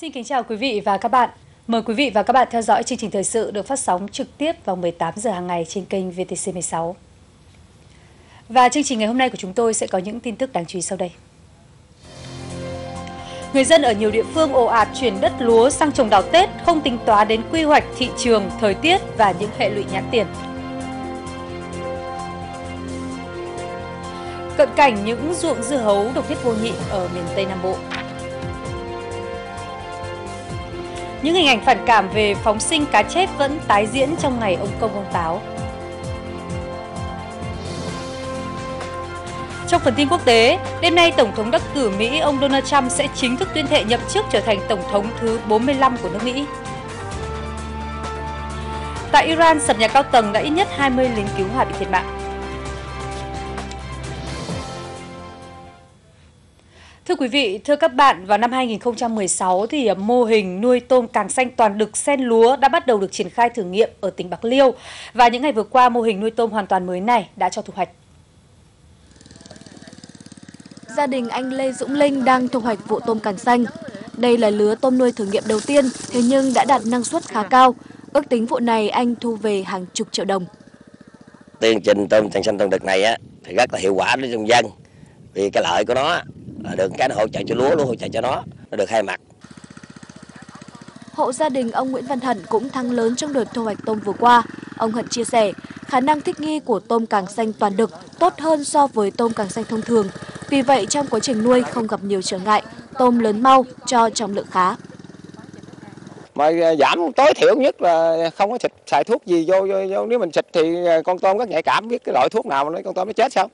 Xin kính chào quý vị và các bạn. Mời quý vị và các bạn theo dõi chương trình thời sự được phát sóng trực tiếp vào 18 giờ hàng ngày trên kênh VTC 16. Và chương trình ngày hôm nay của chúng tôi sẽ có những tin tức đáng chú ý sau đây. Người dân ở nhiều địa phương ồ ạt chuyển đất lúa sang trồng đào Tết không tính toán đến quy hoạch thị trường, thời tiết và những hệ lụy nhãn tiền. Cận cảnh những ruộng dưa hấu độc thiết vô nhị ở miền Tây Nam Bộ. Những hình ảnh phản cảm về phóng sinh cá chép vẫn tái diễn trong ngày ông Công ông Táo. Trong phần tin quốc tế, đêm nay Tổng thống đắc cử Mỹ ông Donald Trump sẽ chính thức tuyên thệ nhậm chức trở thành Tổng thống thứ 45 của nước Mỹ. Tại Iran, sập nhà cao tầng đã ít nhất 20 lính cứu hỏa bị thiệt mạng. Thưa quý vị, thưa các bạn, vào năm 2016 thì mô hình nuôi tôm càng xanh toàn đực sen lúa đã bắt đầu được triển khai thử nghiệm ở tỉnh Bạc Liêu và những ngày vừa qua mô hình nuôi tôm hoàn toàn mới này đã cho thu hoạch. Gia đình anh Lê Dũng Linh đang thu hoạch vụ tôm càng xanh. Đây là lứa tôm nuôi thử nghiệm đầu tiên, thế nhưng đã đạt năng suất khá cao. Ước tính vụ này anh thu về hàng chục triệu đồng. Tiên trình tôm càng xanh toàn đực này á thì rất là hiệu quả đối với nông dân vì cái lợi của nó được cái nó hỗ trợ cho lúa luôn hỗ trợ cho nó nó được hai mặt Hộ gia đình ông Nguyễn Văn Hận cũng thăng lớn trong đợt thu hoạch tôm vừa qua. Ông Hận chia sẻ, khả năng thích nghi của tôm càng xanh toàn đực tốt hơn so với tôm càng xanh thông thường. Vì vậy, trong quá trình nuôi không gặp nhiều trở ngại, tôm lớn mau, cho trọng lượng khá. Mà giảm tối thiểu nhất là không có xịt xài thuốc gì vô, vô, vô. Nếu mình xịt thì con tôm rất nhạy cảm, biết cái loại thuốc nào mà con tôm nó chết sao.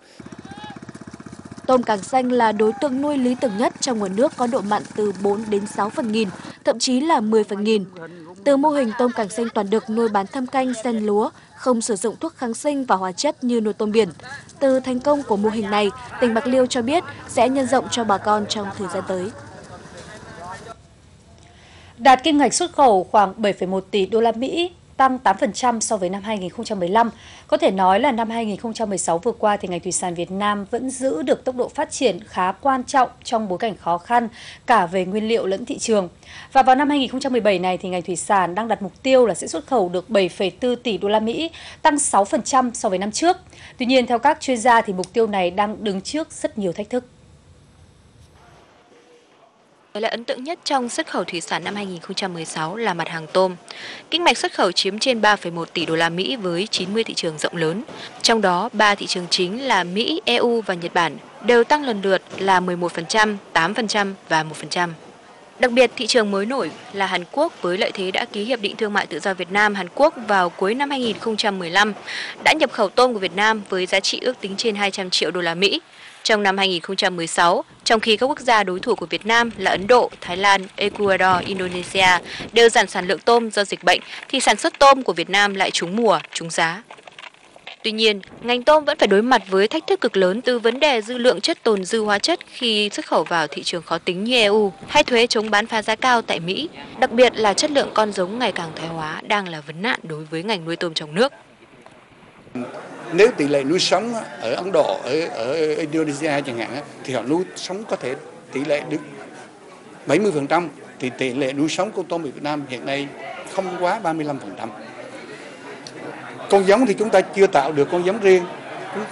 Tôm càng xanh là đối tượng nuôi lý tưởng nhất trong nguồn nước có độ mặn từ 4 đến 6 phần nghìn, thậm chí là 10 phần nghìn. Từ mô hình tôm càng xanh toàn được nuôi bán thâm canh sen lúa, không sử dụng thuốc kháng sinh và hóa chất như nuôi tôm biển. Từ thành công của mô hình này, tỉnh Bạc Liêu cho biết sẽ nhân rộng cho bà con trong thời gian tới. Đạt kim ngạch xuất khẩu khoảng 7,1 tỷ đô la Mỹ, tăng 8% so với năm 2015. Có thể nói là năm 2016 vừa qua thì ngành thủy sản Việt Nam vẫn giữ được tốc độ phát triển khá quan trọng trong bối cảnh khó khăn cả về nguyên liệu lẫn thị trường. Và vào năm 2017 này thì ngành thủy sản đang đặt mục tiêu là sẽ xuất khẩu được 7,4 tỷ đô la Mỹ, tăng 6% so với năm trước. Tuy nhiên theo các chuyên gia thì mục tiêu này đang đứng trước rất nhiều thách thức là ấn tượng nhất trong xuất khẩu thủy sản năm 2016 là mặt hàng tôm. Kinh mạch xuất khẩu chiếm trên 3,1 tỷ đô la Mỹ với 90 thị trường rộng lớn. Trong đó, 3 thị trường chính là Mỹ, EU và Nhật Bản đều tăng lần lượt là 11%, 8% và 1%. Đặc biệt, thị trường mới nổi là Hàn Quốc với lợi thế đã ký Hiệp định Thương mại Tự do Việt Nam Hàn Quốc vào cuối năm 2015 đã nhập khẩu tôm của Việt Nam với giá trị ước tính trên 200 triệu đô la Mỹ. Trong năm 2016, trong khi các quốc gia đối thủ của Việt Nam là Ấn Độ, Thái Lan, Ecuador, Indonesia đều giảm sản lượng tôm do dịch bệnh, thì sản xuất tôm của Việt Nam lại trúng mùa, trúng giá. Tuy nhiên, ngành tôm vẫn phải đối mặt với thách thức cực lớn từ vấn đề dư lượng chất tồn dư hóa chất khi xuất khẩu vào thị trường khó tính như EU hay thuế chống bán phá giá cao tại Mỹ. Đặc biệt là chất lượng con giống ngày càng thoái hóa đang là vấn nạn đối với ngành nuôi tôm trong nước. Nếu tỷ lệ nuôi sống ở Ấn Độ, ở, ở Indonesia chẳng hạn thì họ nuôi sống có thể tỷ lệ được 70% thì tỷ lệ nuôi sống của tôm Việt Nam hiện nay không quá 35%. Con giống thì chúng ta chưa tạo được con giống riêng.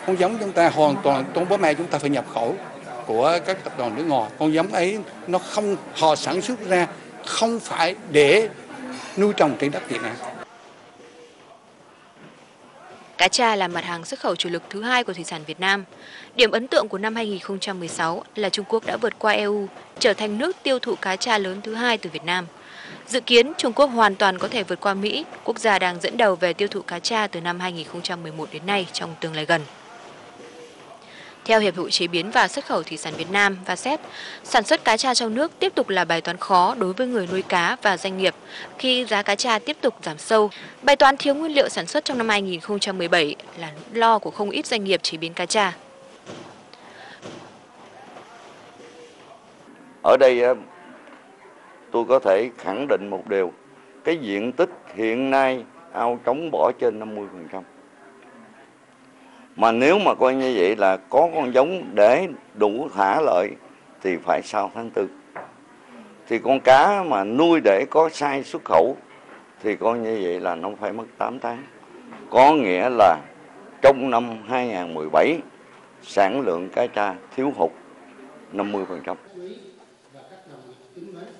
Con giống chúng ta hoàn toàn tôm bố mẹ chúng ta phải nhập khẩu của các tập đoàn nước ngoài. Con giống ấy nó không họ sản xuất ra không phải để nuôi trồng trên đất Việt Nam. Cá tra là mặt hàng xuất khẩu chủ lực thứ hai của thủy sản Việt Nam. Điểm ấn tượng của năm 2016 là Trung Quốc đã vượt qua EU, trở thành nước tiêu thụ cá tra lớn thứ hai từ Việt Nam. Dự kiến Trung Quốc hoàn toàn có thể vượt qua Mỹ, quốc gia đang dẫn đầu về tiêu thụ cá tra từ năm 2011 đến nay trong tương lai gần. Theo Hiệp hội Chế biến và Xuất khẩu Thủy sản Việt Nam và SET, sản xuất cá tra trong nước tiếp tục là bài toán khó đối với người nuôi cá và doanh nghiệp khi giá cá tra tiếp tục giảm sâu. Bài toán thiếu nguyên liệu sản xuất trong năm 2017 là lo của không ít doanh nghiệp chế biến cá tra. Ở đây tôi có thể khẳng định một điều, cái diện tích hiện nay ao trống bỏ trên 50%. Mà nếu mà coi như vậy là có con giống để đủ thả lợi thì phải sau tháng tư. thì con cá mà nuôi để có sai xuất khẩu thì coi như vậy là nó phải mất 8 tháng. Có nghĩa là trong năm 2017 sản lượng cá tra thiếu hụt 50%.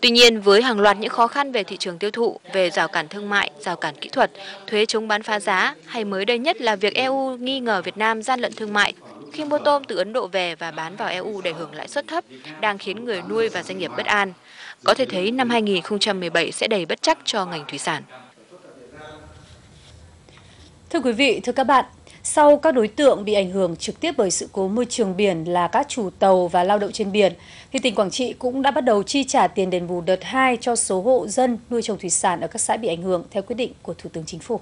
Tuy nhiên, với hàng loạt những khó khăn về thị trường tiêu thụ, về rào cản thương mại, rào cản kỹ thuật, thuế chống bán phá giá, hay mới đây nhất là việc EU nghi ngờ Việt Nam gian lận thương mại khi mua tôm từ Ấn Độ về và bán vào EU để hưởng lãi suất thấp, đang khiến người nuôi và doanh nghiệp bất an. Có thể thấy năm 2017 sẽ đầy bất chắc cho ngành thủy sản. Thưa quý vị, thưa các bạn, sau các đối tượng bị ảnh hưởng trực tiếp bởi sự cố môi trường biển là các chủ tàu và lao động trên biển, thì tỉnh Quảng Trị cũng đã bắt đầu chi trả tiền đền bù đợt 2 cho số hộ dân nuôi trồng thủy sản ở các xã bị ảnh hưởng theo quyết định của Thủ tướng Chính phủ.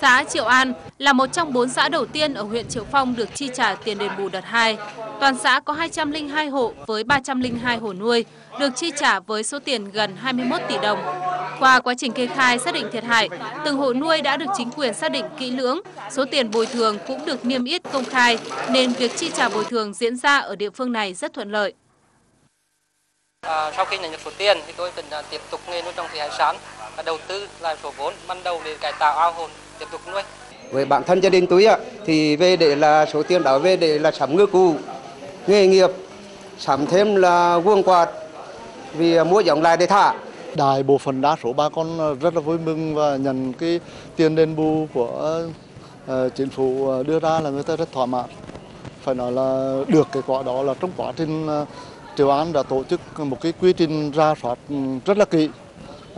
Xã Triệu An là một trong bốn xã đầu tiên ở huyện Triệu Phong được chi trả tiền đền bù đợt 2. Toàn xã có 202 hộ với 302 hồ nuôi, được chi trả với số tiền gần 21 tỷ đồng. Qua quá trình kê khai xác định thiệt hại, từng hộ nuôi đã được chính quyền xác định kỹ lưỡng, số tiền bồi thường cũng được niêm yết công khai, nên việc chi trả bồi thường diễn ra ở địa phương này rất thuận lợi. À, sau khi nhận được số tiền thì tôi tỉnh à, tiếp tục nghề nuôi trồng thủy hải sản và đầu tư lại số vốn ban đầu để cải tạo ao hồ tiếp tục nuôi. Với bản thân gia đình tôi thì về để là số tiền đó về để là sắm ngư cụ, nghề nghiệp, sắm thêm là vuông quạt vì mua giống lại để thả. Đại bộ phận đa số bà con rất là vui mừng và nhận cái tiền đền bù của uh, chính phủ đưa ra là người ta rất thỏa mãn. Phải nói là được cái quả đó là trong quá trình uh, Triệu An đã tổ chức một cái quy trình ra soát ừ, rất là kỹ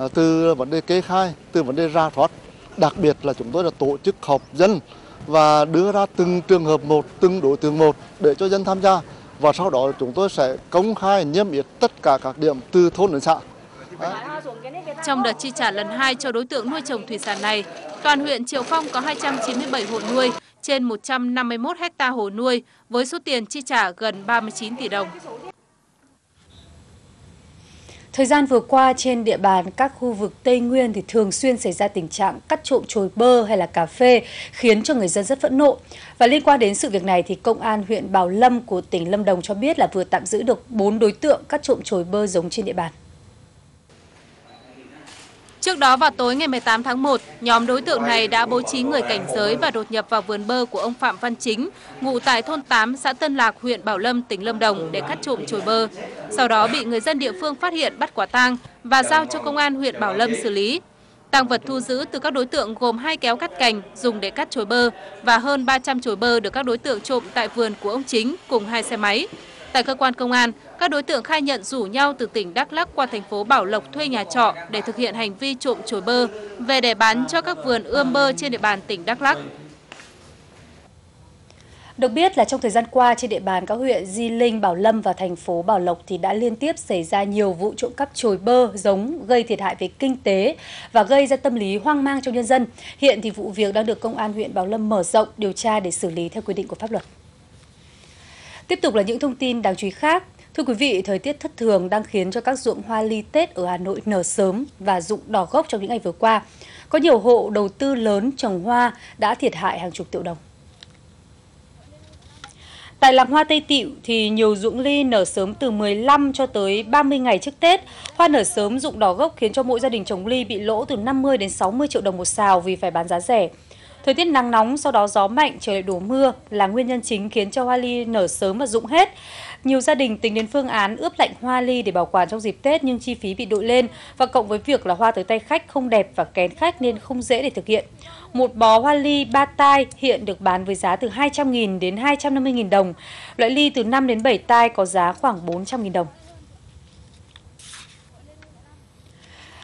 uh, từ vấn đề kê khai, từ vấn đề ra soát Đặc biệt là chúng tôi đã tổ chức họp dân và đưa ra từng trường hợp một, từng đối tượng một để cho dân tham gia. Và sau đó chúng tôi sẽ công khai niêm yết tất cả các điểm từ thôn đến xã. Trong đợt chi trả lần 2 cho đối tượng nuôi trồng thủy sản này, toàn huyện Triệu Phong có 297 hộ nuôi, trên 151 hecta hồ nuôi với số tiền chi trả gần 39 tỷ đồng. Thời gian vừa qua trên địa bàn các khu vực Tây Nguyên thì thường xuyên xảy ra tình trạng cắt trộm chồi bơ hay là cà phê, khiến cho người dân rất phẫn nộ. Và liên quan đến sự việc này thì công an huyện Bảo Lâm của tỉnh Lâm Đồng cho biết là vừa tạm giữ được 4 đối tượng cắt trộm chồi bơ giống trên địa bàn. Trước đó vào tối ngày 18 tháng 1, nhóm đối tượng này đã bố trí người cảnh giới và đột nhập vào vườn bơ của ông Phạm Văn Chính, ngụ tại thôn 8, xã Tân Lạc, huyện Bảo Lâm, tỉnh Lâm Đồng để cắt trộm chồi bơ. Sau đó bị người dân địa phương phát hiện bắt quả tang và giao cho công an huyện Bảo Lâm xử lý. Tăng vật thu giữ từ các đối tượng gồm hai kéo cắt cành dùng để cắt chồi bơ và hơn 300 chồi bơ được các đối tượng trộm tại vườn của ông Chính cùng hai xe máy. Tại cơ quan công an, các đối tượng khai nhận rủ nhau từ tỉnh Đắk Lắk qua thành phố Bảo Lộc thuê nhà trọ để thực hiện hành vi trộm chồi bơ về để bán cho các vườn ươm bơ trên địa bàn tỉnh Đắk Lắk. Được biết là trong thời gian qua trên địa bàn các huyện Di Linh, Bảo Lâm và thành phố Bảo Lộc thì đã liên tiếp xảy ra nhiều vụ trộm cắp chồi bơ giống gây thiệt hại về kinh tế và gây ra tâm lý hoang mang trong nhân dân. Hiện thì vụ việc đang được công an huyện Bảo Lâm mở rộng điều tra để xử lý theo quy định của pháp luật. Tiếp tục là những thông tin đáng chú ý khác. Thưa quý vị, thời tiết thất thường đang khiến cho các ruộng hoa ly Tết ở Hà Nội nở sớm và rụng đỏ gốc trong những ngày vừa qua. Có nhiều hộ đầu tư lớn trồng hoa đã thiệt hại hàng chục triệu đồng. Tại làng hoa Tây Tịu thì nhiều ruộng ly nở sớm từ 15 cho tới 30 ngày trước Tết. Hoa nở sớm rụng đỏ gốc khiến cho mỗi gia đình trồng ly bị lỗ từ 50 đến 60 triệu đồng một xào vì phải bán giá rẻ. Thời tiết nắng nóng, sau đó gió mạnh, trời lại đổ mưa là nguyên nhân chính khiến cho hoa ly nở sớm và rụng hết. Nhiều gia đình tính đến phương án ướp lạnh hoa ly để bảo quản trong dịp Tết nhưng chi phí bị đội lên và cộng với việc là hoa tới tay khách không đẹp và kén khách nên không dễ để thực hiện. Một bó hoa ly ba tai hiện được bán với giá từ 200.000 đến 250.000 đồng. Loại ly từ 5 đến 7 tai có giá khoảng 400.000 đồng.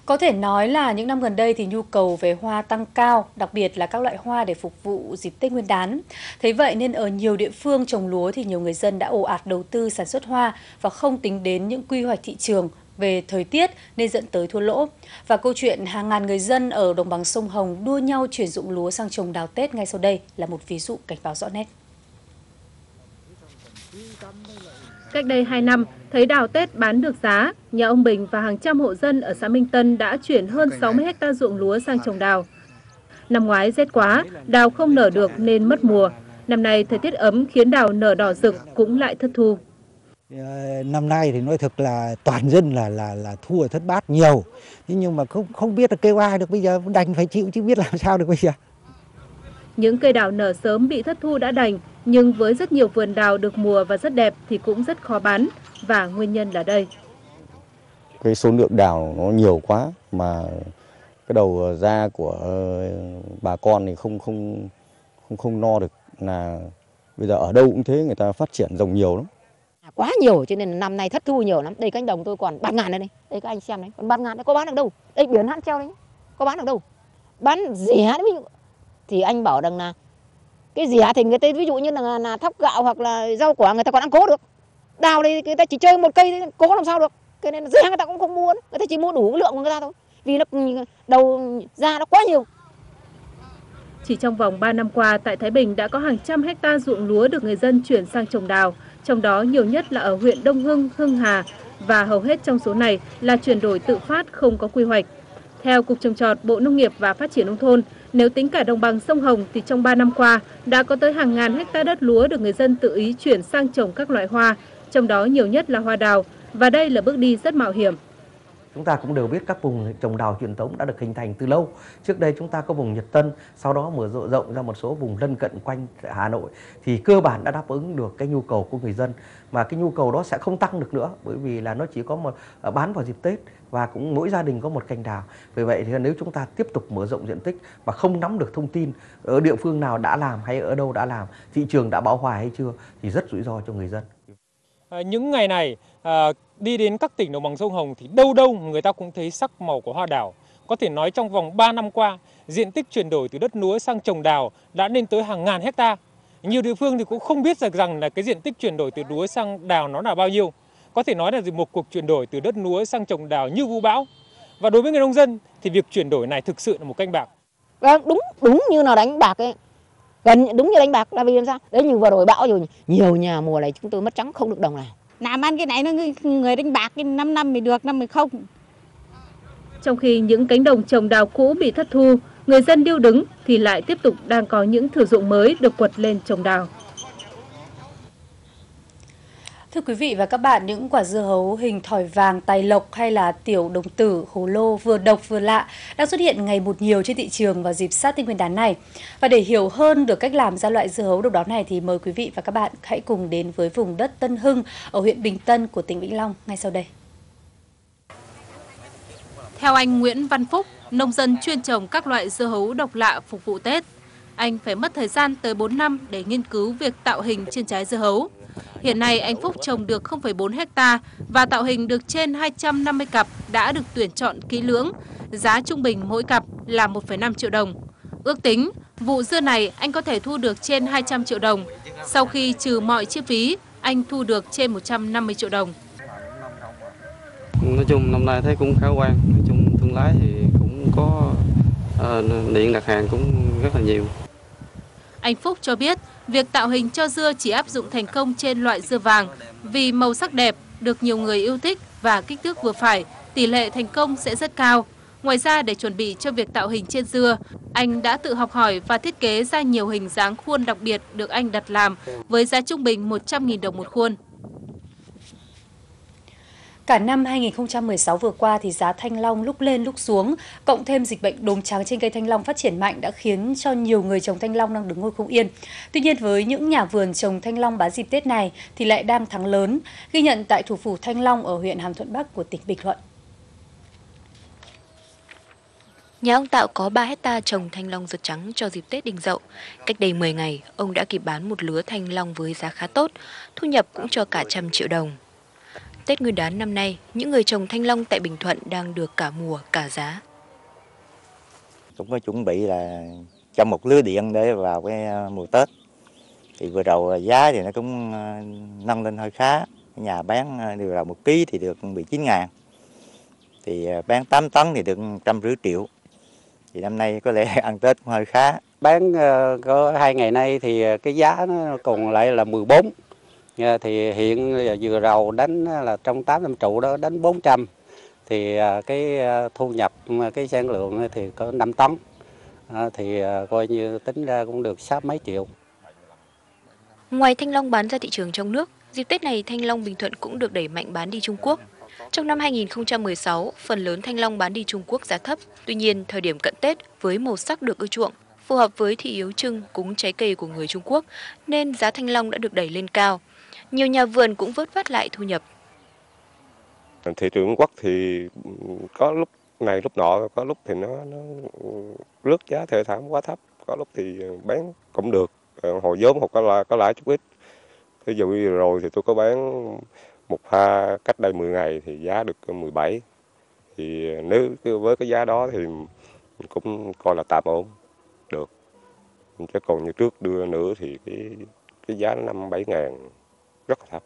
Có thể nói là những năm gần đây thì nhu cầu về hoa tăng cao, đặc biệt là các loại hoa để phục vụ dịp Tết Nguyên đán. Thế vậy nên ở nhiều địa phương trồng lúa thì nhiều người dân đã ồ ạt đầu tư sản xuất hoa và không tính đến những quy hoạch thị trường về thời tiết nên dẫn tới thua lỗ. Và câu chuyện hàng ngàn người dân ở đồng bằng sông Hồng đua nhau chuyển dụng lúa sang trồng đào Tết ngay sau đây là một ví dụ cảnh báo rõ nét. Cách đây 2 năm, thấy đào Tết bán được giá, nhà ông Bình và hàng trăm hộ dân ở xã Minh Tân đã chuyển hơn 60 hecta ruộng lúa sang trồng đào. Năm ngoái rét quá, đào không nở được nên mất mùa. Năm nay thời tiết ấm khiến đào nở đỏ rực cũng lại thất thu. năm nay thì nói thực là toàn dân là là là thua thất bát nhiều thế nhưng mà không không biết là kêu ai được bây giờ đành phải chịu chứ biết làm sao được bây giờ những cây đào nở sớm bị thất thu đã đành nhưng với rất nhiều vườn đào được mùa và rất đẹp thì cũng rất khó bán và nguyên nhân là đây. Cái số lượng đào nó nhiều quá mà cái đầu ra của bà con thì không không không không no được là bây giờ ở đâu cũng thế người ta phát triển rồng nhiều lắm. Quá nhiều cho nên năm nay thất thu nhiều lắm. Đây cánh đồng tôi còn bát ngàn đây này. Đây các anh xem đấy còn bát ngàn đấy có bán được đâu? Đây biển hãn treo đấy có bán được đâu? Bán rẻ đấy ví dụ. Thì anh bảo rằng là cái rẻ thì người ta ví dụ như là, là thóc gạo hoặc là rau quả người ta còn ăn cố được. Đào đây người ta chỉ chơi một cây đấy, cố làm sao được. Cái nên rẻ người ta cũng không mua người ta chỉ mua đủ lượng của người ta thôi. Vì nó đầu ra nó quá nhiều. Chỉ trong vòng 3 năm qua, tại Thái Bình đã có hàng trăm hecta ruộng lúa được người dân chuyển sang trồng đào, trong đó nhiều nhất là ở huyện Đông Hưng, Hưng Hà. Và hầu hết trong số này là chuyển đổi tự phát không có quy hoạch. Theo Cục Trồng trọt, Bộ Nông nghiệp và Phát triển Nông thôn, nếu tính cả đồng bằng sông Hồng thì trong 3 năm qua đã có tới hàng ngàn hecta đất lúa được người dân tự ý chuyển sang trồng các loại hoa, trong đó nhiều nhất là hoa đào, và đây là bước đi rất mạo hiểm. Chúng ta cũng đều biết các vùng trồng đào truyền thống đã được hình thành từ lâu. Trước đây chúng ta có vùng Nhật Tân, sau đó mở rộng rộng ra một số vùng lân cận quanh Hà Nội thì cơ bản đã đáp ứng được cái nhu cầu của người dân mà cái nhu cầu đó sẽ không tăng được nữa bởi vì là nó chỉ có một ờ, bán vào dịp Tết và cũng mỗi gia đình có một cành đào. Vì vậy thì nếu chúng ta tiếp tục mở rộng diện tích mà không nắm được thông tin ở địa phương nào đã làm hay ở đâu đã làm, thị trường đã bão hòa hay chưa thì rất rủi ro cho người dân. À, những ngày này à, đi đến các tỉnh đồng bằng sông Hồng thì đâu đâu người ta cũng thấy sắc màu của hoa đào. Có thể nói trong vòng 3 năm qua, diện tích chuyển đổi từ đất lúa sang trồng đào đã lên tới hàng ngàn hecta. Nhiều địa phương thì cũng không biết được rằng là cái diện tích chuyển đổi từ lúa sang đào nó là bao nhiêu. Có thể nói là một cuộc chuyển đổi từ đất lúa sang trồng đào như vũ bão. Và đối với người nông dân thì việc chuyển đổi này thực sự là một canh bạc. Vâng, đúng đúng như là đánh bạc ấy. Gần đúng như đánh bạc là vì làm sao? Đấy như vừa rồi bão rồi, nhiều nhà mùa này chúng tôi mất trắng không được đồng nào làm ăn cái này nó người đánh bạc cái 5 năm mới được, năm mới không. Trong khi những cánh đồng trồng đào cũ bị thất thu, người dân điêu đứng thì lại tiếp tục đang có những thử dụng mới được quật lên trồng đào. Thưa quý vị và các bạn, những quả dưa hấu hình thỏi vàng, tài lộc hay là tiểu đồng tử, hồ lô vừa độc vừa lạ đang xuất hiện ngày một nhiều trên thị trường vào dịp sát tinh Nguyên đán này. Và để hiểu hơn được cách làm ra loại dưa hấu độc đáo này thì mời quý vị và các bạn hãy cùng đến với vùng đất Tân Hưng ở huyện Bình Tân của tỉnh Vĩnh Long ngay sau đây. Theo anh Nguyễn Văn Phúc, nông dân chuyên trồng các loại dưa hấu độc lạ phục vụ Tết, anh phải mất thời gian tới 4 năm để nghiên cứu việc tạo hình trên trái dưa hấu. Hiện nay anh Phúc trồng được 0,4 hecta và tạo hình được trên 250 cặp đã được tuyển chọn kỹ lưỡng. Giá trung bình mỗi cặp là 1,5 triệu đồng. Ước tính, vụ dưa này anh có thể thu được trên 200 triệu đồng. Sau khi trừ mọi chi phí, anh thu được trên 150 triệu đồng. Nói chung năm nay thấy cũng khả quan, nói chung thương lái thì cũng có uh, điện đặt hàng cũng rất là nhiều. Anh Phúc cho biết Việc tạo hình cho dưa chỉ áp dụng thành công trên loại dưa vàng vì màu sắc đẹp, được nhiều người yêu thích và kích thước vừa phải, tỷ lệ thành công sẽ rất cao. Ngoài ra để chuẩn bị cho việc tạo hình trên dưa, anh đã tự học hỏi và thiết kế ra nhiều hình dáng khuôn đặc biệt được anh đặt làm với giá trung bình 100.000 đồng một khuôn. Cả năm 2016 vừa qua thì giá thanh long lúc lên lúc xuống, cộng thêm dịch bệnh đốm trắng trên cây thanh long phát triển mạnh đã khiến cho nhiều người trồng thanh long đang đứng ngồi không yên. Tuy nhiên với những nhà vườn trồng thanh long bán dịp Tết này thì lại đang thắng lớn, ghi nhận tại thủ phủ Thanh Long ở huyện Hàm Thuận Bắc của tỉnh Bình Thuận. Nhà ông Tạo có 3 hecta trồng thanh long ruột trắng cho dịp Tết Đình Dậu. Cách đây 10 ngày, ông đã kịp bán một lứa thanh long với giá khá tốt, thu nhập cũng cho cả trăm triệu đồng. Tết Nguyên đán năm nay, những người trồng thanh long tại Bình Thuận đang được cả mùa, cả giá. Cũng có chuẩn bị là trong một lưới điện để vào cái ờ, mùa Tết. Thì vừa đầu giá thì nó cũng ờ, nâng lên hơi khá. Nhà bán ờ, đều là một ký thì được 19 ngàn. Thì bán 8 tấn thì được trăm rưỡi triệu. Thì năm nay có lẽ ăn Tết cũng hơi khá. Bán có hai ngày nay thì cái giá nó còn lại là 14 Ờ, thì hiện ờ, vừa đầu đánh là trong 8 năm trụ đó đánh 400 thì ờ, cái thu nhập ừ, cái sản lượng thì có 5 tấn thì coi như tính ra cũng được sáu mấy triệu. Ngoài thanh long bán ra thị trường trong nước, Dịp Tết này, thanh long Bình Thuận cũng được đẩy mạnh bán đi Trung Quốc. Trong năm 2016, phần lớn thanh long bán đi Trung Quốc giá thấp. Tuy nhiên, thời điểm cận Tết với màu sắc được ưa chuộng, phù hợp với thị yếu trưng cúng trái cây của người Trung Quốc, nên giá thanh long đã được đẩy lên cao. Nhiều nhà vườn cũng vớt vát lại thu nhập. Thị trường Quốc thì có lúc này lúc nọ, có lúc thì nó, nó rớt giá thể thảm quá thấp, có lúc thì bán cũng được, ờ, hồi vốn hoặc có lãi, có lãi chút ít. Ví dụ như rồi thì tôi có bán một pha cách đây 10 ngày thì giá được 17. Thì nếu với cái giá đó thì cũng coi là tạm ổn được. Chứ còn như trước đưa nữa thì cái cái giá năm bảy ngàn rất là thấp.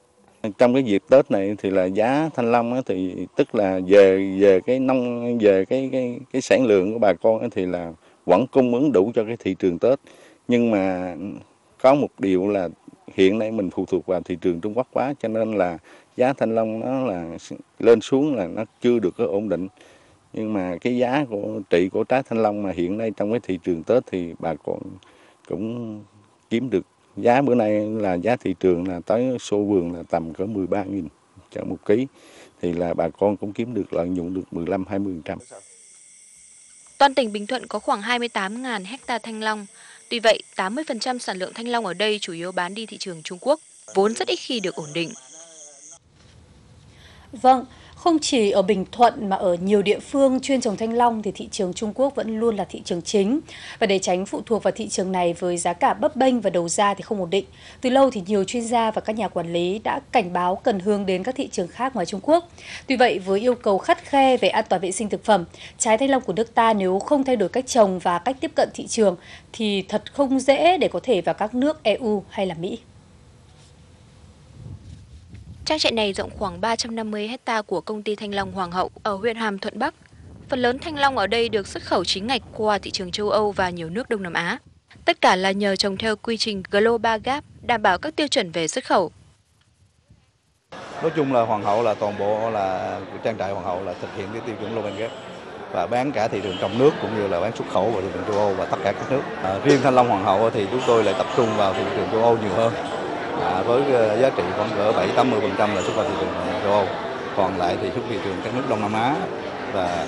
Trong cái dịp Tết này thì là giá thanh long á, thì tức là về về cái nông về cái cái cái sản lượng của bà con á, thì là vẫn cung ứng đủ cho cái thị trường Tết. Nhưng mà có một điều là hiện nay mình phụ thuộc vào thị trường Trung Quốc quá cho nên là giá thanh long nó là lên xuống là nó chưa được có ổn định nhưng mà cái giá của trị của trái thanh long mà hiện nay trong cái thị trường Tết thì bà con cũng kiếm được giá bữa nay là giá thị trường là tới số vườn là tầm cỡ 13.000 cho một ký thì là bà con cũng kiếm được lợi nhuận được 15-20%. Toàn tỉnh Bình Thuận có khoảng 28.000 hecta thanh long. Tuy vậy, 80% sản lượng thanh long ở đây chủ yếu bán đi thị trường Trung Quốc, vốn rất ít khi được ổn định. Vâng, không chỉ ở Bình Thuận mà ở nhiều địa phương chuyên trồng thanh long thì thị trường Trung Quốc vẫn luôn là thị trường chính. Và để tránh phụ thuộc vào thị trường này với giá cả bấp bênh và đầu ra thì không ổn định, từ lâu thì nhiều chuyên gia và các nhà quản lý đã cảnh báo cần hướng đến các thị trường khác ngoài Trung Quốc. Tuy vậy, với yêu cầu khắt khe về an toàn vệ sinh thực phẩm, trái thanh long của nước ta nếu không thay đổi cách trồng và cách tiếp cận thị trường thì thật không dễ để có thể vào các nước EU hay là Mỹ. Trang trại này rộng khoảng 350 hecta của công ty Thanh Long Hoàng hậu ở huyện Hàm Thuận Bắc. Phần lớn thanh long ở đây được xuất khẩu chính ngạch qua thị trường châu Âu và nhiều nước Đông Nam Á. Tất cả là nhờ trồng theo quy trình Global Gap, đảm bảo các tiêu chuẩn về xuất khẩu. Nói chung là Hoàng hậu là toàn bộ là trang trại Hoàng hậu là thực hiện cái tiêu chuẩn Global Gap và bán cả thị trường trong nước cũng như là bán xuất khẩu vào thị trường châu Âu và tất cả các nước. À, riêng Thanh Long Hoàng hậu thì chúng tôi lại tập trung vào thị trường châu Âu nhiều hơn à, với ờ, giá trị khoảng cỡ 7 80 phần trăm là xuất vào thị trường châu Âu còn lại thì xuất thị trường các nước Đông Nam Á và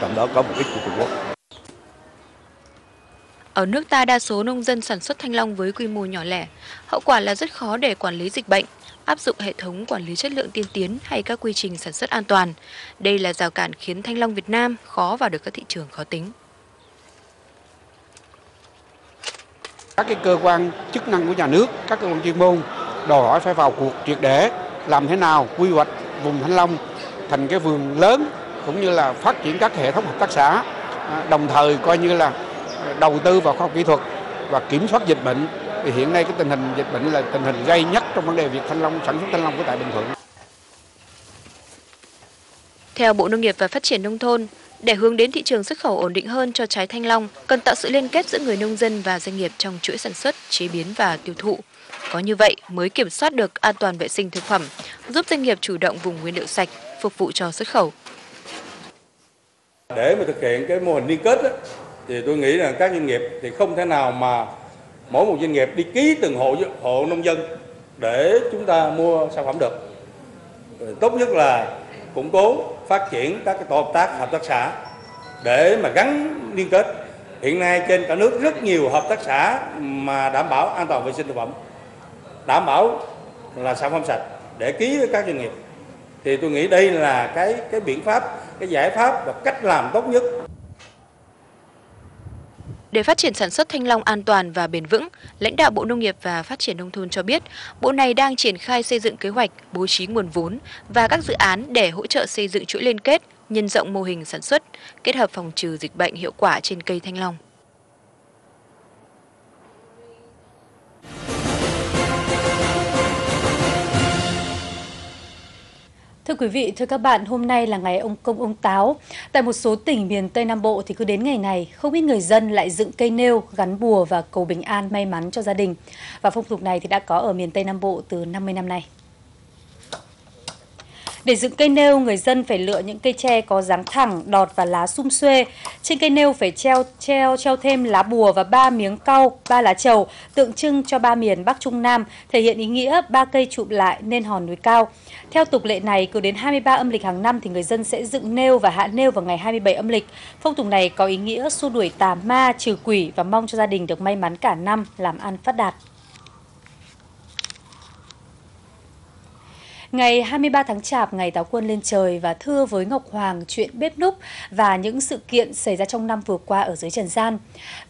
trong đó có một ít của Trung Quốc. Ở nước ta đa số nông dân sản xuất thanh long với quy mô nhỏ lẻ, hậu quả là rất khó để quản lý dịch bệnh, áp dụng hệ thống quản lý chất lượng tiên tiến hay các quy trình sản xuất an toàn. Đây là rào cản khiến thanh long Việt Nam khó vào được các thị trường khó tính. Các cái cơ quan chức năng của nhà nước các cơ quan chuyên môn đòi hỏi phải vào cuộc triệt để làm thế nào quy hoạch vùng thanh long thành cái vườn lớn cũng như là phát triển các hệ thống hợp tác xã à, đồng thời coi như là à, đầu tư vào khoa học kỹ thuật và kiểm soát dịch bệnh vì hiện nay cái tình hình dịch bệnh là tình hình gây nhất trong vấn đề việc thanh long sản xuất thanh long của tại Bình Thuận. Theo Bộ Nông nghiệp và Phát triển nông thôn, để hướng đến thị trường xuất khẩu ổn định hơn cho trái thanh long, cần tạo sự liên kết giữa người nông dân và doanh nghiệp trong chuỗi sản xuất, chế biến và tiêu thụ. Có như vậy mới kiểm soát được an toàn vệ sinh thực phẩm, giúp doanh nghiệp chủ động vùng nguyên liệu sạch, phục vụ cho xuất khẩu. Để mà thực hiện cái mô hình liên kết đó, thì tôi nghĩ là các doanh nghiệp thì không thể nào mà mỗi một doanh nghiệp đi ký từng hộ hộ nông dân để chúng ta mua sản phẩm được. Tốt nhất là củng cố phát triển các cái tổ hợp tác hợp tác xã để mà gắn liên kết. Hiện nay trên cả nước rất nhiều hợp tác xã mà đảm bảo an toàn vệ sinh thực phẩm, đảm bảo là sản phẩm sạch để ký với các doanh nghiệp. Thì tôi nghĩ đây là cái cái biện pháp, cái giải pháp và cách làm tốt nhất để phát triển sản xuất thanh long an toàn và bền vững, lãnh đạo Bộ Nông nghiệp và Phát triển Nông thôn cho biết, Bộ này đang triển khai xây dựng kế hoạch, bố trí nguồn vốn và các dự án để hỗ trợ xây dựng chuỗi liên kết, nhân rộng mô hình sản xuất, kết hợp phòng trừ dịch bệnh hiệu quả trên cây thanh long. Thưa quý vị, thưa các bạn, hôm nay là ngày ông công ông táo. Tại một số tỉnh miền Tây Nam Bộ thì cứ đến ngày này, không ít người dân lại dựng cây nêu, gắn bùa và cầu bình an may mắn cho gia đình. Và phong tục này thì đã có ở miền Tây Nam Bộ từ 50 năm nay. Để dựng cây nêu, người dân phải lựa những cây tre có dáng thẳng, đọt và lá sum xuê. Trên cây nêu phải treo treo treo thêm lá bùa và ba miếng cau, ba lá trầu, tượng trưng cho ba miền Bắc Trung Nam, thể hiện ý nghĩa ba cây chụm lại nên hòn núi cao. Theo tục lệ này, cứ đến 23 âm lịch hàng năm thì người dân sẽ dựng nêu và hạ nêu vào ngày 27 âm lịch. Phong tục này có ý nghĩa xua đuổi tà ma, trừ quỷ và mong cho gia đình được may mắn cả năm, làm ăn phát đạt. Ngày 23 tháng Chạp, ngày táo quân lên trời và thưa với Ngọc Hoàng chuyện bếp núc và những sự kiện xảy ra trong năm vừa qua ở dưới trần gian.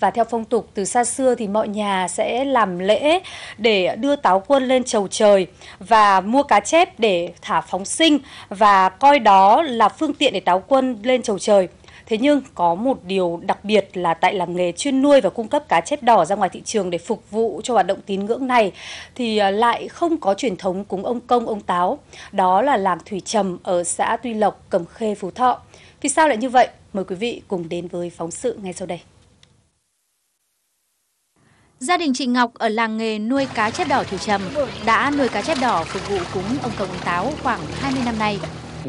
Và theo phong tục từ xa xưa thì mọi nhà sẽ làm lễ để đưa táo quân lên chầu trời và mua cá chép để thả phóng sinh và coi đó là phương tiện để táo quân lên chầu trời. Thế nhưng có một điều đặc biệt là tại làng nghề chuyên nuôi và cung cấp cá chép đỏ ra ngoài thị trường để phục vụ cho hoạt động tín ngưỡng này thì à, lại không có truyền thống cúng ông công ông táo. Đó là làng Thủy Trầm ở xã Tuy Lộc, Cẩm Khê, Phú Thọ. Vì sao lại như vậy? Mời quý vị cùng đến với phóng sự ngay sau đây. Gia đình chị Ngọc ở làng nghề nuôi cá chép đỏ Thủy Trầm đã nuôi cá chép đỏ phục vụ cúng ông công ông táo khoảng 20 năm nay.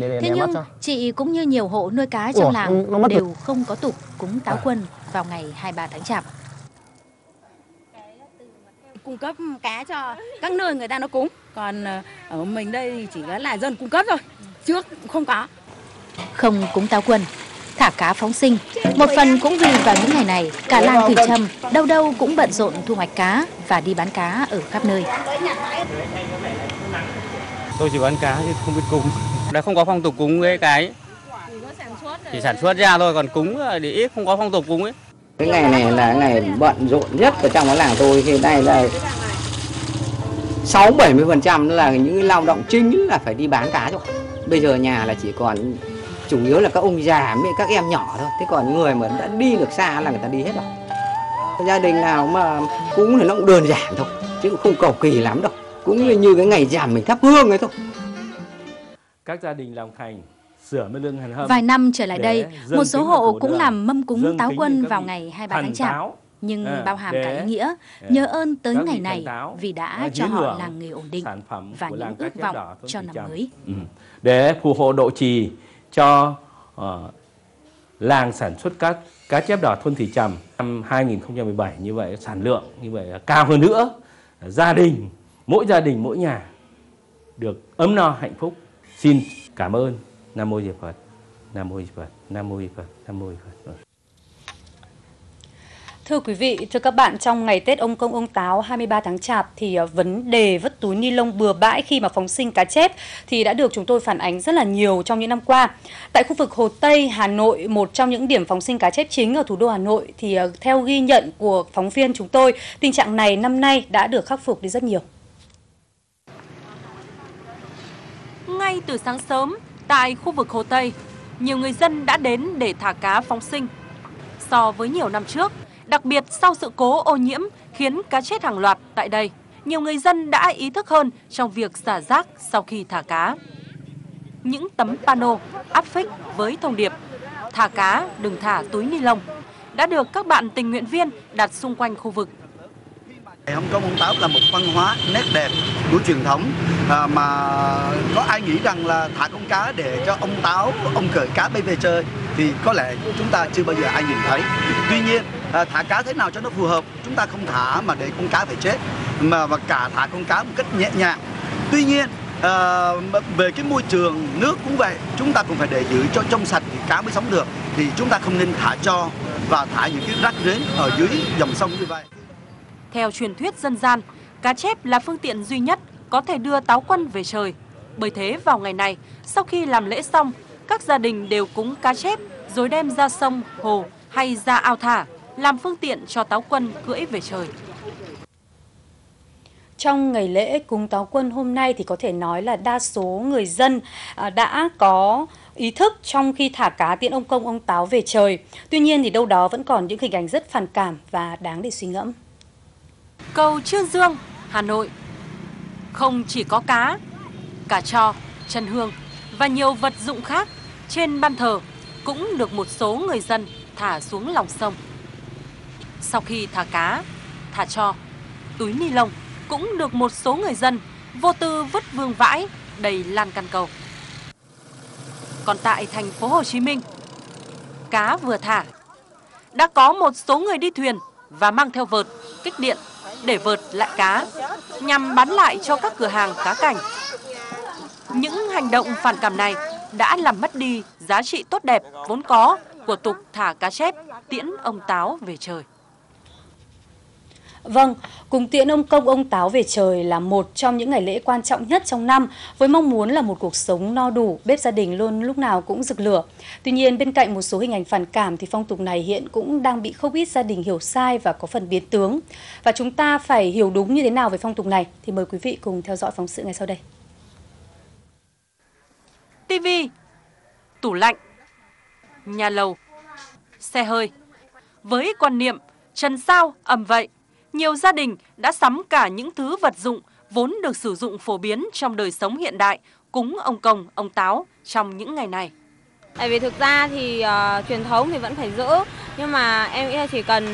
Thế nhưng chị cũng như nhiều hộ nuôi cá trong làng đều không có tục cúng táo quân vào ngày 23 tháng Chạp. cung cấp cá cho các nơi người ta nó cúng còn ờ, ở mình đây thì chỉ là dân cung cấp thôi trước không có Không cúng táo quân, thả cá phóng sinh. Một phần cũng vì vào những ngày này, cả làng Thủy Trầm đâu đâu cũng bận rộn thu hoạch cá và đi bán cá ở khắp nơi. Tôi chỉ bán cá chứ không biết cúng. Đây không có phong tục cúng cái cái chỉ sản xuất ra thôi, còn cúng thì ít, không có phong tục cúng ấy. Cái ngày này là ngày bận rộn nhất ở trong cái làng tôi, thì đây là 6 70 phần trăm là những cái lao động chính là phải đi bán cá rồi. Bây giờ nhà là chỉ còn, chủ yếu là các ông già với các em nhỏ thôi. Thế còn người mà đã đi được xa là người ta đi hết rồi. Gia đình nào mà cúng thì nó cũng đơn giản thôi, chứ cũng không cầu kỳ lắm đâu. Cũng như cái ngày giảm mình thắp hương ấy thôi. Các gia đình làm thành sửa mới lương hàn hâm. Vài năm trở lại đây, một số hộ cũng đường, làm mâm cúng táo quân các vào ngày 23 tháng Chạp. Nhưng à, bao hàm cả ý nghĩa, à, nhớ ơn tới các ngày này táo, vì đã cho họ làng nghề ổn định và những ước vọng đỏ cho năm mới. Ừ. để phù hộ độ trì cho ờ, làng sản xuất cá cá chép đỏ thôn Thủy Trầm năm 2017 như vậy sản lượng như vậy cao hơn nữa gia đình mỗi gia đình mỗi nhà được ấm no hạnh phúc xin cảm ơn. Nam mô di phật. Nam mô di phật. Nam mô di phật. Nam mô di phật. Vâng. Thưa quý vị, thưa các bạn, trong ngày Tết ông Công ông Táo 23 tháng Chạp thì ờ, vấn đề vứt túi ni lông bừa bãi khi mà phóng sinh cá chép thì đã được chúng tôi phản ánh rất là nhiều trong những năm qua. Tại khu vực Hồ Tây, Hà Nội, một trong những điểm phóng sinh cá chép chính ở thủ đô Hà Nội thì ờ, theo ghi nhận của phóng viên chúng tôi, tình trạng này năm nay đã được khắc phục đi rất nhiều. Ngay từ sáng sớm, tại khu vực Hồ Tây, nhiều người dân đã đến để thả cá phóng sinh. So với nhiều năm trước, đặc biệt sau sự cố ô nhiễm khiến cá chết hàng loạt tại đây, nhiều người dân đã ý thức hơn trong việc xả rác sau khi thả cá. Những tấm pano áp phích với thông điệp thả cá đừng thả túi ni lông đã được các bạn tình nguyện viên đặt xung quanh khu vực. Ngày Ông Công ông Táo là một văn hóa nét đẹp của truyền thống à, mà có ai nghĩ rằng là thả con cá để cho ông Táo, ông cởi cá bay về chơi thì có lẽ chúng ta chưa bao giờ ai nhìn thấy. Tuy nhiên à, thả cá thế nào cho nó phù hợp, chúng ta không thả mà để con cá phải chết mà và cả thả con cá một cách nhẹ nhàng. Tuy nhiên à, về cái môi trường nước cũng vậy, chúng ta cũng phải để giữ cho trong sạch thì cá mới sống được. Thì chúng ta không nên thả cho và thả những cái rác rến ở dưới dòng sông như vậy. Theo truyền thuyết dân gian, cá chép là phương tiện duy nhất có thể đưa táo quân về trời. Bởi thế vào ngày này, sau khi làm lễ xong, các gia đình đều cúng cá chép rồi đem ra sông, hồ hay ra ao thả, làm phương tiện cho táo quân cưỡi về trời. Trong ngày lễ cúng táo quân hôm nay thì có thể nói là đa số người dân à, đã có ý thức trong khi thả cá tiễn ông công ông táo về trời. Tuy nhiên thì đâu đó vẫn còn những hình ảnh rất phản cảm và đáng để suy ngẫm. Cầu Trương Dương, Hà Nội Không chỉ có cá, cả trò, chân hương và nhiều vật dụng khác trên ban thờ cũng được một số người dân thả xuống lòng sông. Sau khi thả cá, thả trò, túi ni lông cũng được một số người dân vô tư vứt vương vãi đầy lan can cầu. Còn tại thành phố Hồ Chí Minh, cá vừa thả, đã có một số người đi thuyền và mang theo vợt, kích điện để vợt lại cá, nhằm bán lại cho các cửa hàng cá cảnh. Những hành động phản cảm này đã làm mất đi giá trị tốt đẹp vốn có của tục thả cá chép tiễn ông táo về trời. Vâng, cùng tiễn ông công ông táo về trời là một trong những ngày lễ quan trọng nhất trong năm với mong muốn là một cuộc sống no đủ, bếp gia đình luôn lúc nào cũng rực lửa. Tuy nhiên bên cạnh một số hình ảnh phản cảm thì phong tục này hiện cũng đang bị không ít gia đình hiểu sai và có phần biến tướng. Và chúng ta phải hiểu đúng như thế nào về phong tục này thì mời quý vị cùng theo dõi phóng sự ngay sau đây. TV, tủ lạnh, nhà lầu, xe hơi. Với quan niệm trần sao ẩm vậy, nhiều gia đình đã sắm cả những thứ vật dụng vốn được sử dụng phổ biến trong đời sống hiện đại cúng ông công, ông táo trong những ngày này. Tại vì thực ra thì uh, truyền thống thì vẫn phải giữ nhưng mà em nghĩ là chỉ cần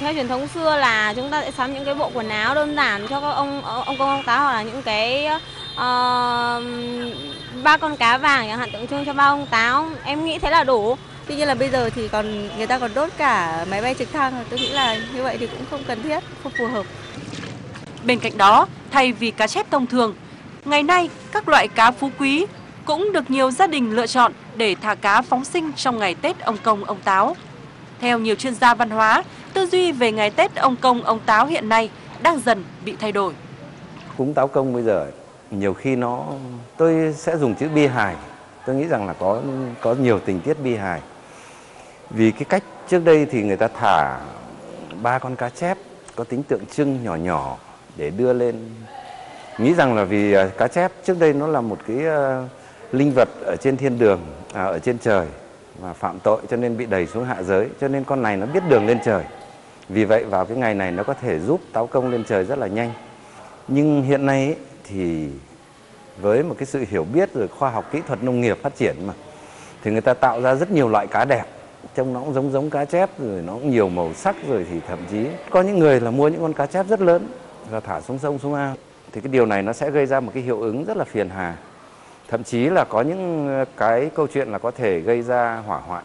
theo truyền thống xưa là chúng ta sẽ sắm những cái bộ quần áo đơn giản cho các ông ờ, ông công ông táo hoặc là những cái uh, ba con cá vàng chẳng hạn tượng trưng cho ba ông táo em nghĩ thế là đủ tuy nhiên là bây giờ thì còn người ta còn đốt cả máy bay trực thăng tôi nghĩ là như vậy thì cũng không cần thiết không phù hợp bên cạnh đó thay vì cá chép thông thường ngày nay các loại cá phú quý cũng được nhiều gia đình lựa chọn để thả cá phóng sinh trong ngày Tết ông Công ông Táo. Theo nhiều chuyên gia văn hóa, tư duy về ngày Tết ông Công ông Táo hiện nay đang dần bị thay đổi. Cúng Táo Công bây giờ nhiều khi nó tôi sẽ dùng chữ bi hài tôi nghĩ rằng là có có nhiều tình tiết bi hài vì cái cách trước đây thì người ta thả ba con cá chép có tính tượng trưng nhỏ nhỏ để đưa lên. Nghĩ rằng là vì à, cá chép trước đây nó là một cái à, linh vật ở trên thiên đường à, ở trên trời và phạm tội cho nên bị đẩy xuống hạ giới cho nên con này nó biết đường lên trời. Vì vậy vào cái ngày này nó có thể giúp táo công lên trời rất là nhanh. Nhưng hiện nay ấy, thì với một cái sự hiểu biết rồi khoa học kỹ thuật nông nghiệp phát triển mà thì người ta tạo ra rất nhiều loại cá đẹp trông nó cũng giống giống cá chép rồi nó cũng nhiều màu sắc rồi thì thậm chí có những người là mua những con cá chép rất lớn và thả xuống sông xuống ao thì cái điều này nó sẽ gây ra một cái hiệu ứng rất là phiền hà thậm chí là có những ờ, cái câu chuyện là có thể gây ra hỏa hoạn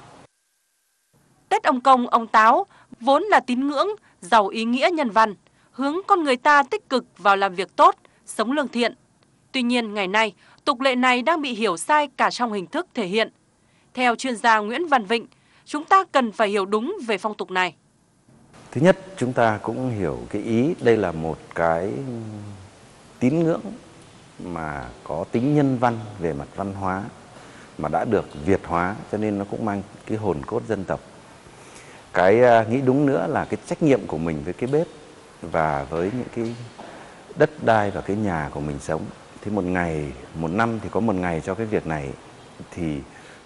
Tết ông Công, ông Táo vốn là tín ngưỡng, giàu ý nghĩa nhân văn, hướng con người ta tích cực vào làm việc tốt, sống lương thiện. Tuy nhiên, ngày nay, tục lệ này đang bị hiểu sai cả trong hình thức thể hiện. Theo chuyên gia Nguyễn Văn Vịnh, chúng ta cần phải hiểu đúng về phong tục này. Thứ nhất, chúng ta cũng hiểu cái ý đây là một cái tín ngưỡng mà có tính nhân văn về mặt văn hóa mà đã được Việt hóa cho nên nó cũng mang cái hồn cốt dân tộc. Cái à, nghĩ đúng nữa là cái trách nhiệm của mình với cái bếp và với những cái đất đai và cái nhà của mình sống. Thì một ngày, một năm thì có một ngày cho cái việc này thì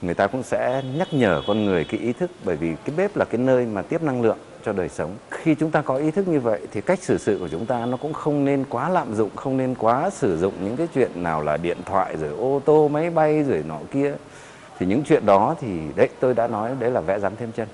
người ta cũng sẽ nhắc nhở con người cái ý thức bởi vì cái bếp là cái nơi mà tiếp năng lượng cho đời sống. Khi chúng ta có ý thức như vậy thì cách xử sự của chúng ta nó cũng không nên quá lạm dụng, không nên quá sử dụng những cái chuyện nào là điện thoại rồi ô tô, máy bay rồi nọ kia. Thì những chuyện đó thì đấy tôi đã nói đấy là vẽ rắn thêm chân.